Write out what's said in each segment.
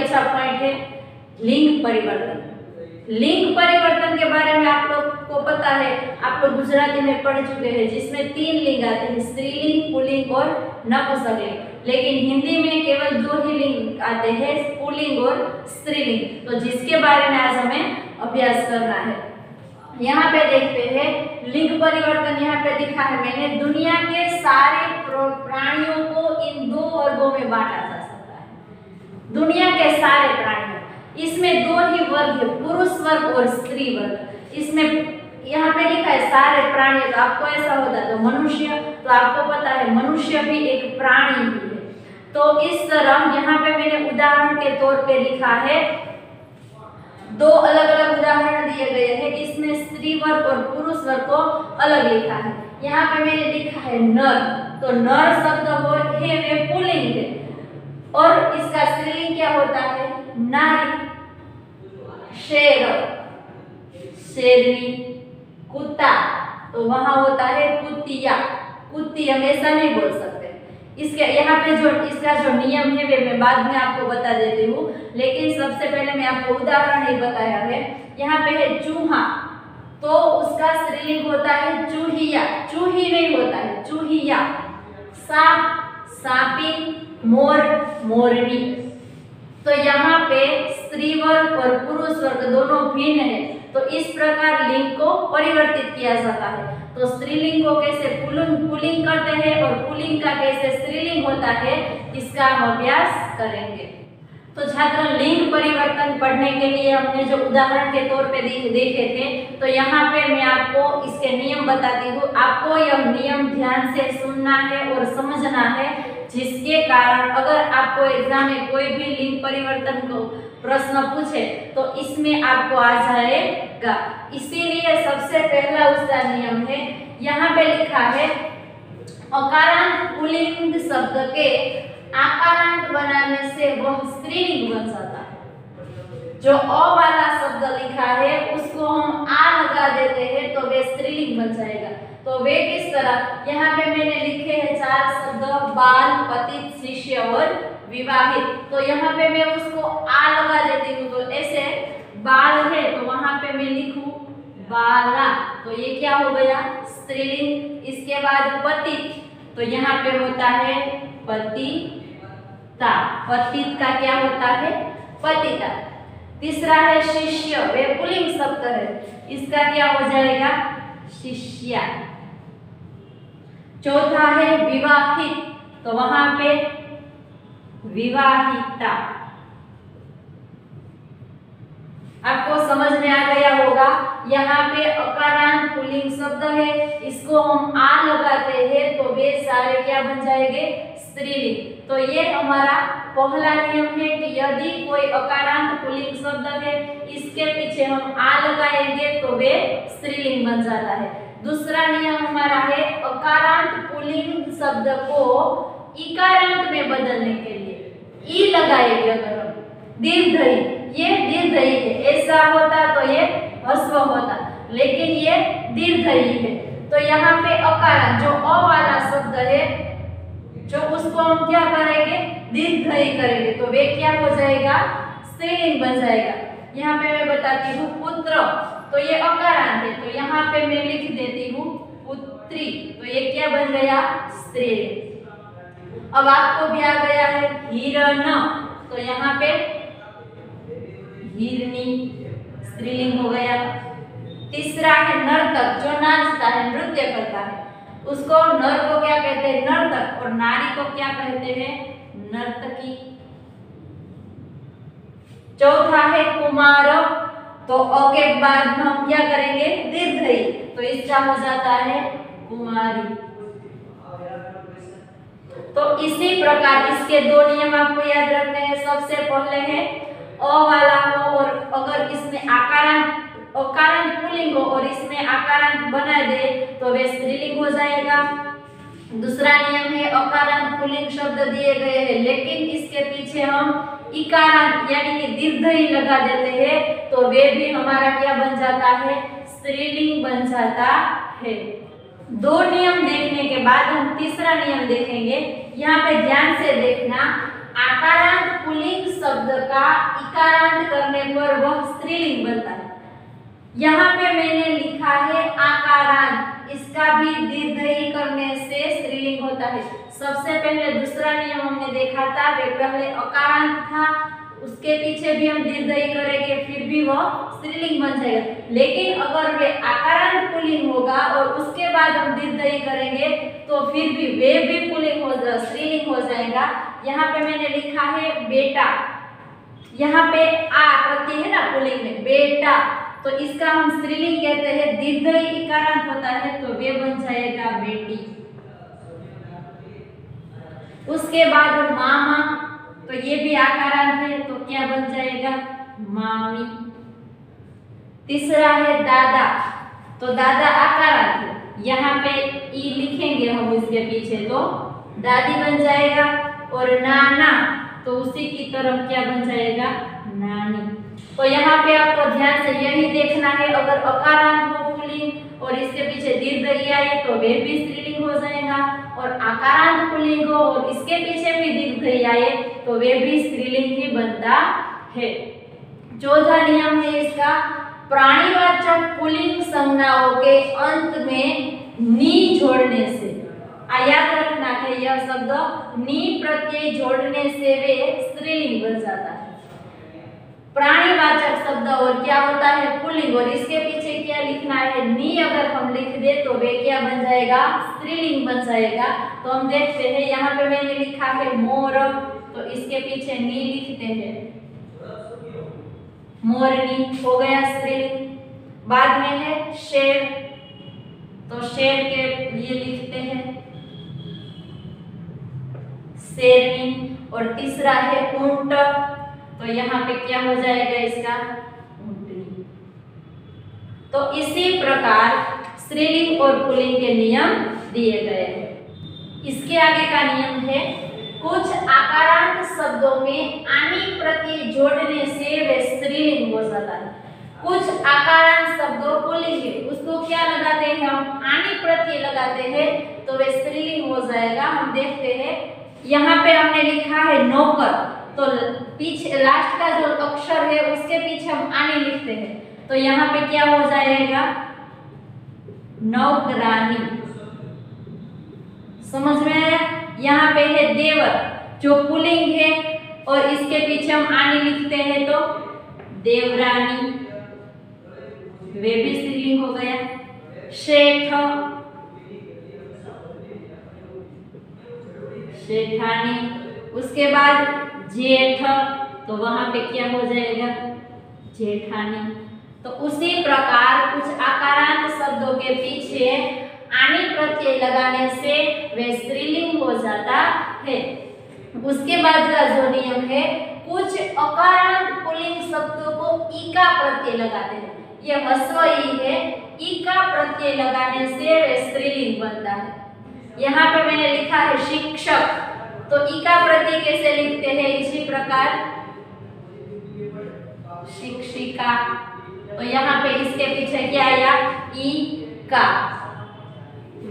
अच्छा पॉइंट है, लिंग परिवर्तन। लिंग परिवर्तन के बारे में आप लोग को पता है, आप लोग गुजराती में पढ़ चुके हैं, जिसमें तीन लिंग आते हैं, स्त्रीलिंग पुल्लिंग और नपुंसकलिंग। लेकिन हिंदी में केवल दो ही लिंग आते हैं पुल्लिंग और स्त्रीलिंग। तो जिसके बारे में आज हमें अभ्यास करना है, यहाँ पे देखते हैं, लिंग परिवर्तन यहाँ पे दिखा है। मैंने दुनिया के सारे प्राणियों को इन दो वर्गों में बांटा है दुनिया के सारे प्राणी इसमें दो ही वर्ग है, पुरुष वर्ग और स्त्री वर्ग। इसमें यहाँ पे लिखा है, सारे प्राणी तो आपको ऐसा होता तो मनुष्य तो आपको पता है, मनुष्य भी एक प्राणी ही है। तो इस तरह यहाँ पे मैंने उदाहरण के तौर पे लिखा है। दो अलग अलग उदाहरण दिए गए हैं, इसमें स्त्री वर्ग और पुरुष वर्ग को अलग लिखा है। यहाँ पे मैंने लिखा है नर तो नर शब्द हो, है, वे पुलिंग है। और इसका स्त्रीलिंग क्या होता है? नारी। शेर। शेरनी। कुत्ता। तो वहाँ होता है कुतिया कुत्ती हमेशा नहीं बोल सकते। इसके, यहाँ पे जो, इसका जो नियम है, वे मैं बाद में आपको बता देती हूँ। लेकिन सबसे पहले मैं आपको उदाहरण ही बताया है। यहाँ पे है चूहा। तो उसका स्त्रीलिंग होता है चूहिया। चूही नहीं होता है, चूहिया। सांप। सापी। मोर, मोरनी। तो यहाँ पे स्त्री वर्ग और पुरुष वर्ग दोनों भिन्न है। तो इस प्रकार लिंग को परिवर्तित किया जाता है। तो स्त्रीलिंग को कैसे पुलिंग पुलिंग करते हैं और पुलिंग का कैसे स्त्रीलिंग होता है, इसका हम अभ्यास करेंगे। तो छात्र, लिंग परिवर्तन पढ़ने के लिए हमने जो उदाहरण के तौर पे देखे थे तो यहाँ पे मैं आपको इसके नियम बताती हूँ। आपको यह नियम ध्यान से सुनना है और समझना है। जिसके कारण अगर आपको एग्ज़ाम में कोई भी लिंग परिवर्तन को प्रश्न पूछे तो इसमें आपको आ जाएगा। इसीलिए सबसे पहला उसका नियम है, यहाँ पे लिखा है, अकारांत पुलिंग शब्द के आकारांत बनाने से वह स्त्रीलिंग बन जाता है। जो अ वाला शब्द लिखा है, उसको हम आ लगा देते हैं तो वे स्त्रीलिंग बन जाएगा। तो वे किस तरह, यहाँ पे मैंने लिखे हैं चार शब्द, बाल, पतित, शिष्य और विवाहित। तो यहाँ पे मैं उसको आ लगा देती हूँ तो ऐसे बाल है तो वहाँ पे मैं लिखू बाला। तो ये क्या हो गया? स्त्रीलिंग इसके बाद पति तो यहाँ पे होता है पतिता। पतित का क्या होता है? पतिता। तीसरा है शिष्य, वे पुलिंग शब्द है। इसका क्या हो जाएगा? शिष्या। चौथा है विवाहित तो वहाँ पे विवाहिता। आपको समझ में आ गया होगा, यहाँ पे अकारांत पुलिंग शब्द है, इसको हम आ लगाते हैं तो वे सारे क्या बन जाएँगे? स्त्रीलिंग तो ये हमारा पहला नियम है कि यदि कोई अकारांत पुलिंग शब्द है, इसके पीछे हम आ लगाएँगे तो वे स्त्रीलिंग बन जाता है। दूसरा नियम हमारा है अकारांत पुलिंग शब्द को इकारांत में बदलने के लिए। ई लगाएँगे अगर हम। दीर्घई, ये दीर्घई है। ऐसा होता तो ये हस्व होता, लेकिन ये दीर्घई है। तो यहाँ पे अकारांत, जो अ वाला शब्द है, जो उसको हम क्या करेंगे? दीर्घई करेंगे। तो वे क्या हो जाएगा? स्त्रीलिंग बन जाएगा। यहाँ पे मैं बताती हूँ पुत्र। तो ये अकारांत है। तो यहाँ पे मैं लिख देती हूँ, पुत्री। तो ये क्या बन गया? स्त्रीलिंग अब आपको भी आ गया है हिरण। तो यहाँ पे हिरनी स्त्रीलिंग हो गया। तीसरा है नर्तक, जो नाचता है, नृत्य करता है। उसको नर को क्या कहते हैं? नर्तक। और नारी को क्या कहते हैं? नर्तकी। चौथा है कुमार। तो अ के बाद हम क्या करेंगे? दीर्घई तो इसका हो जाता है? कुमारी। तो इसी प्रकार इसके दो नियम आपको याद रखने हैं। सबसे पहले है अ वाला हो और अगर इसमें आकारांत, अकारांत पुल्लिंग हो और इसमें आकारांत बना दे तो वे स्त्रीलिंग हो जाएगा। दूसरा नियम है, अकारांत पुल्लिंग शब्द दिए गए हैं। लेकिन इसके पीछे हम इकारांत यानी कि दीर्घ ही लगा देते हैं तो वे भी हमारा क्या बन जाता है? स्त्रीलिंग बन जाता है। दो नियम देखने के बाद हम तीसरा नियम देखेंगे। यहाँ पे ध्यान से देखना, आकारांत पुलिंग शब्द का इकारांत करने पर वह स्त्रीलिंग बनता है। यहाँ पे मैंने लिखा है आकारांत इसका भी दीर्घ करने से स्त्रीलिंग होता है। सबसे पहले दूसरा नियम हमने देखा था, वे पहले अकारांत था, उसके पीछे भी हम दीर्घ करेंगे, फिर भी वह स्त्रीलिंग बन जाएगा। लेकिन अगर वे आकारांत पुलिंग होगा और उसके बाद हम दीर्घ करेंगे तो फिर भी वे भी पुलिंग हो जाए स्त्रीलिंग हो जाएगा। यहाँ पे मैंने लिखा है बेटा। यहाँ पे आ प्रत्यय है ना पुलिंग में, बेटा। तो इसका हम स्त्रीलिंग कहते हैं दीर्घ इकारांत होता है तो वे बन जाएगा बेटी। उसके बाद मामा तो ये भी आकारांत है तो क्या बन जाएगा? मामी। तीसरा है दादा तो दादा आकारांत है। यहाँ पे ई लिखेंगे हम इसके पीछे तो दादी बन जाएगा और नाना तो उसी की तरफ़ क्या बन जाएगा? नानी। तो यहाँ पे आपको ध्यान से यही देखना है, अगर अकारांत हो पुल्लिंग और इसके पीछे दीर्घ आए तो वे भी स्त्रीलिंग हो जाएगा। और आकारांत पुल्लिंग हो और इसके पीछे भी दीर्घ आए तो वे भी स्त्रीलिंग ही बनता है। चौथा नियम है इसका, प्राणीवाचक पुलिंग संज्ञाओं के अंत में नी जोड़ने से याद है यह शब्द नी प्रत्यय जोड़ने से वे स्त्रीलिंग बन जाता है। प्राणीवाचक शब्द और क्या होता है? पुल्लिंग। और इसके पीछे क्या लिखना है? नी अगर हम लिख दे तो वे क्या बन जाएगा? स्त्रीलिंग बन जाएगा। तो हम देखते हैं, यहाँ पे मैंने लिखा है मोर। तो इसके पीछे नी लिखते हैं। मोरनी हो गया स्त्रीलिंग। बाद में है शेर। तो शेर के लिए लिखते हैं। शेरनी और तीसरा है ऊँट। तो यहाँ पे क्या हो जाएगा इसका? ऊंटनी। तो इसी प्रकार स्त्रीलिंग और पुल्लिंग के नियम दिए गए हैं। इसके आगे का नियम है, कुछ आकारांत शब्दों में आनी प्रत्यय जोड़ने से वे स्त्रीलिंग हो जाता है। कुछ आकारांत शब्दों पुल्लिंग है उसको क्या लगाते हैं हम? आनी प्रत्यय लगाते हैं तो वे स्त्रीलिंग हो जाएगा। हम देखते हैं यहाँ पे हमने लिखा है नौकर। तो पीछे, लास्ट का जो अक्षर है, उसके पीछे हम आने लिखते हैं। तो यहाँ पे क्या हो जाएगा? नौकरानी। समझ में आया? यहाँ पे है देवर, जो पुलिंग है, और इसके पीछे हम आने लिखते हैं तो देवरानी। वे भी स्त्रीलिंग हो गया। शेठ शेठानी उसके बाद जेठ तो वहाँ पे क्या हो जाएगा? जेठानी। तो उसी प्रकार कुछ आकारांत शब्दों के पीछे आनी प्रत्यय लगाने से वे स्त्रीलिंग हो जाता है। उसके बाद का जो नियम है, कुछ अकारांत पुल्लिंग शब्दों को ईका प्रत्यय लगाते हैं। यह हस्व ई है, ईका प्रत्यय लगाने से वे स्त्रीलिंग बनता है। यहाँ पे मैंने लिखा है शिक्षक। तो ई का कैसे लिखते हैं? इसी प्रकार। शिक्षिका। तो यहाँ पे इसके पीछे क्या आया? ई का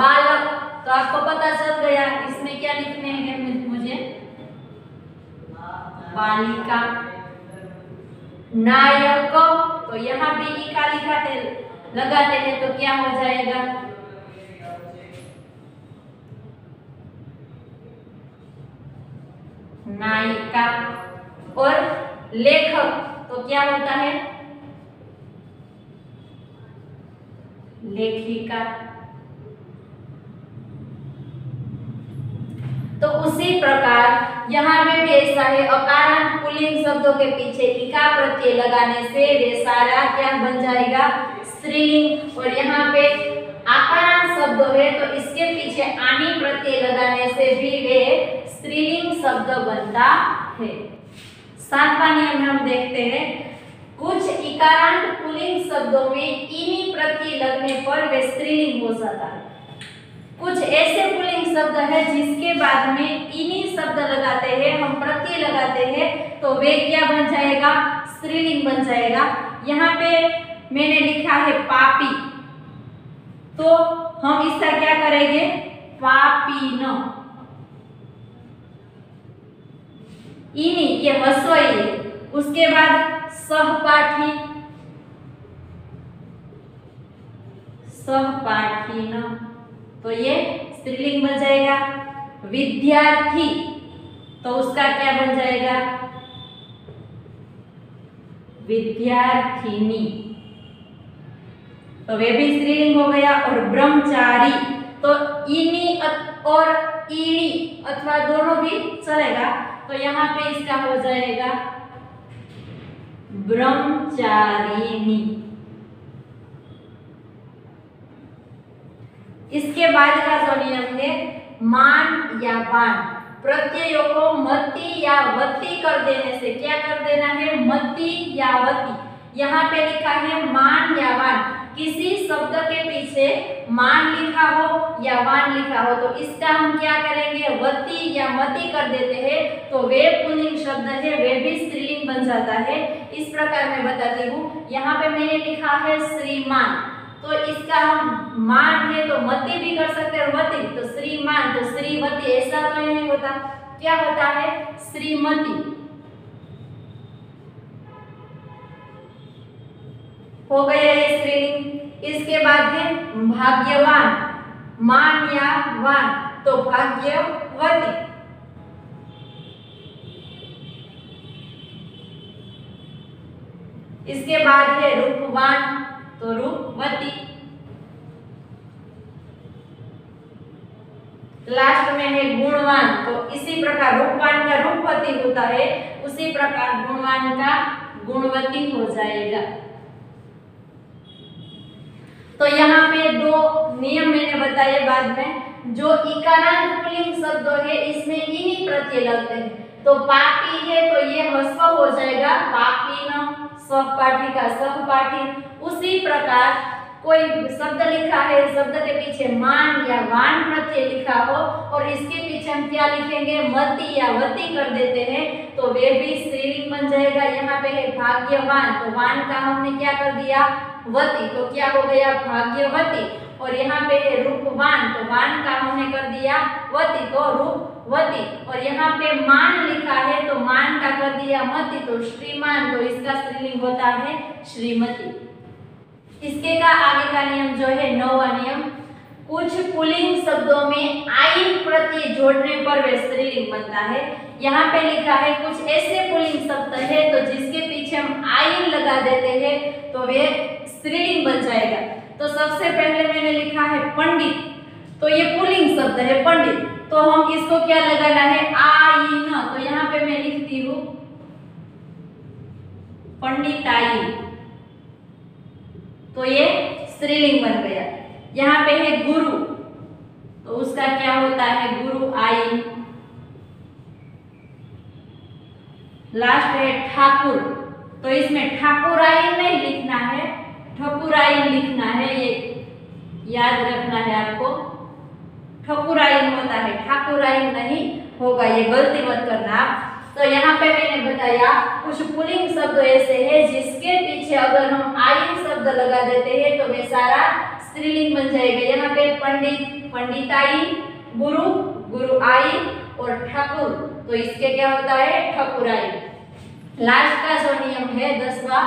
बालक। तो आपको पता चल गया, इसमें क्या लिखने हैं मुझे? बालिका। नायक। तो यहाँ पे ई का लिखाते लगाते हैं तो क्या हो जाएगा? नायिका। और लेखक तो क्या होता है? लेखिका। तो उसी प्रकार, यहाँ में भी ऐसा है। अकारण पुलिंग शब्दों के पीछे इका प्रत्यय लगाने से वे सारा क्या बन जाएगा। स्त्रीलिंग, और यहाँ पे आकारांत शब्द है तो इसके पीछे आनी प्रत्यय लगाने से भी शब्द बनता है। सातवां नियम हम देखते हैं, कुछ इकारांत पुल्लिंग शब्दों में इनी प्रत्यय लगने पर वे स्त्रीलिंग हो जाता है। कुछ ऐसे पुलिंग शब्द है जिसके बाद में इन्हीं शब्द लगाते हैं, हम प्रत्यय लगाते हैं तो वे क्या बन जाएगा? स्त्रीलिंग बन जाएगा। यहाँ पे मैंने लिखा है पापी। तो हम इसका क्या करेंगे? पापी न। इनी ये हस्वई उसके बाद सहपाठी। सहपाठी न? तो ये स्त्रीलिंग बन जाएगा। विद्यार्थी तो उसका क्या बन जाएगा? विद्यार्थिनी। तो वे भी स्त्रीलिंग हो गया और ब्रह्मचारी। तो इनी और ईणी अथवा दोनों भी चलेगा। तो यहाँ पे इसका हो जाएगा ब्रह्मचारिणी। इसके बाद का जो नियम है, मान या बाण। प्रत्ययों को मति या वती कर देने से क्या कर देना है? मति या वती यहाँ पे लिखा है मान या वान किसी शब्द के पीछे मान लिखा हो या वान लिखा हो तो इसका हम क्या करेंगे? वती या मति कर देते हैं तो वे पुलिंग शब्द है, वे भी स्त्रीलिंग बन जाता है। इस प्रकार मैं बताती हूँ। यहाँ पे मैंने लिखा है श्रीमान तो इसका हम मान है तो मती भी कर सकते हैं वती तो श्रीमान तो श्रीमती, ऐसा तो नहीं होता। क्या होता है? श्रीमती। हो गया ये स्त्रीलिंग इसके बाद है भाग्यवान मान या वान तो भाग्यवती। इसके बाद है रूपवान तो रूपवती। लास्ट में है गुणवान तो इसी प्रकार रूपवान का रूपवती होता है, उसी प्रकार गुणवान का गुणवती हो जाएगा। तो यहाँ पे दो नियम मैंने बताए बाद में, जो इकारांत पुल्लिंग शब्द है, इसमें इन्हीं प्रत्यय लगते हैं। तो पापी है तो ये हस्व हो जाएगा, पापी न सहपाठी का सहपाठी उसी प्रकार कोई शब्द लिखा है, शब्द के पीछे मान या वान प्रत्यय लिखा हो, और इसके पीछे हम क्या लिखेंगे? मती या वती कर देते हैं तो वे भी स्त्रीलिंग बन जाएगा। यहाँ पे है भाग्यवान तो वान का हमने क्या कर दिया? वती तो क्या हो गया? भाग्यवती और यहाँ पे है रूपवान तो वान का हमने कर दिया वती तो रूपवती और यहाँ पे मान लिखा है तो मान का कर दिया मती तो श्रीमान तो इसका स्त्रीलिंग होता है श्रीमती। इसके का आगे का नियम जो है, नौवा नियम। कुछ पुलिंग शब्दों में आई प्रति जोड़ने पर वे स्त्रीलिंग बनता है। यहाँ पे लिखा है, कुछ ऐसे पुलिंग शब्द है तो जिसके पीछे हम आई लगा देते हैं तो वे स्त्रीलिंग बन जाएगा। तो सबसे पहले मैंने लिखा है पंडित। तो ये पुलिंग शब्द है, पंडित। तो हम इसको क्या लगाना है? आई न तो यहाँ पे मैं लिखती हूँ पंडिताई तो ये स्त्रीलिंग बन गया। यहाँ पे है गुरु। तो उसका क्या होता है? गुरु आई लास्ट है ठाकुर। तो इसमें ठाकुराई नहीं लिखना है, ठकुराई लिखना है, ये याद रखना है आपको। ठकुराई होता है, ठाकुराई नहीं होगा, ये गलती मत करना तो यहाँ पे मैंने बताया, कुछ पुलिंग शब्द ऐसे हैं जिसके पीछे अगर हम आई शब्द लगा देते हैं तो वे सारा स्त्रीलिंग बन जाएगा। यहाँ पे पंडित, पंडिताई, गुरु गुरु आई और ठाकुर। तो इसके क्या होता है? ठकुराई। लास्ट का जो नियम है दसवा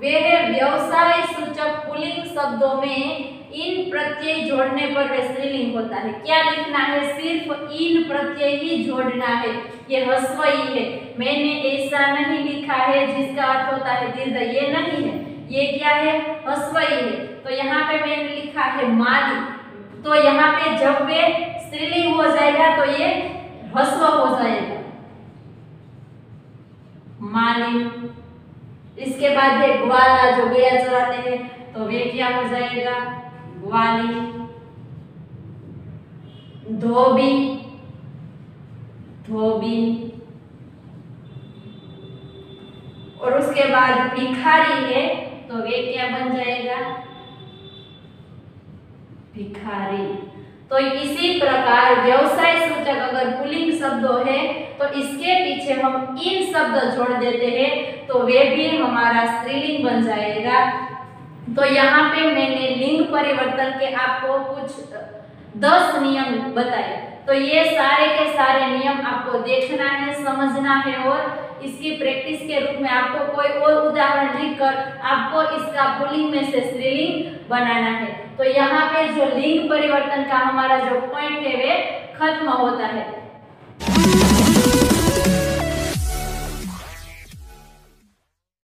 वे व्यवसाय सूचक पुलिंग शब्दों में इन प्रत्यय जोड़ने पर वे स्त्रीलिंग होता है। क्या लिखना है? सिर्फ़ इन प्रत्यय ही जोड़ना है। ये हस्व ही है। मैंने ऐसा नहीं लिखा है जिसका अर्थ होता है दीर्घ। ये नहीं है। ये क्या है? हस्व ही है। तो यहाँ पे मैंने लिखा है माली। तो यहाँ पे जब वे स्त्रीलिंग हो जाएगा तो ये हस्व हो जाएगा। माली इसके बाद है ग्वाला जो गया चलाते हैं तो वे क्या हो जाएगा ग्वाली। धोबी। धोबी। और उसके बाद भिखारी है तो वे क्या बन जाएगा। भिखारी। तो इसी प्रकार व्यवसाय सूचक अगर पुलिंग शब्द है तो इसके पीछे हम इन शब्द जोड़ देते हैं तो वे भी हमारा स्त्रीलिंग बन जाएगा। तो यहाँ पे मैंने लिंग परिवर्तन के आपको कुछ दस नियम बताए। तो ये सारे के सारे नियम आपको देखना है, समझना है और इसकी प्रैक्टिस के रूप में आपको कोई और उदाहरण लिखकर आपको इसका पुलिंग में से स्त्रीलिंग बनाना है। तो यहाँ पे जो लिंग परिवर्तन का हमारा जो पॉइंट है वे खत्म होता है।